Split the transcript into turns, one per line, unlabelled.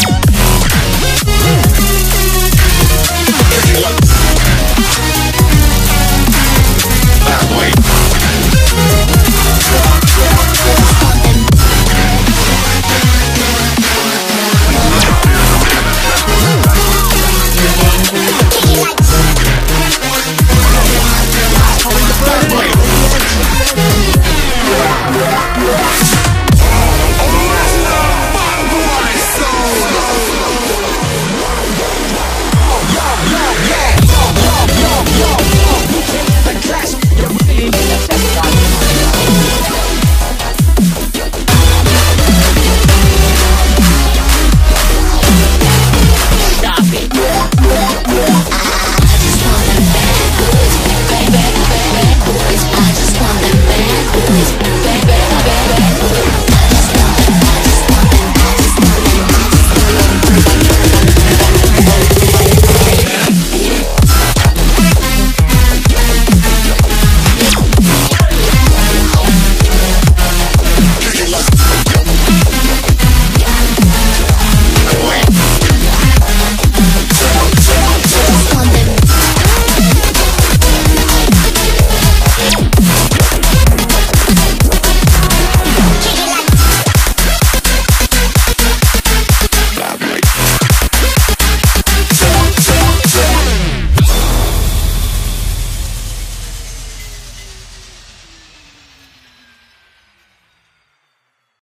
Bye.